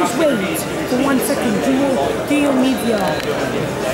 Just wait for one second. Do you do your media.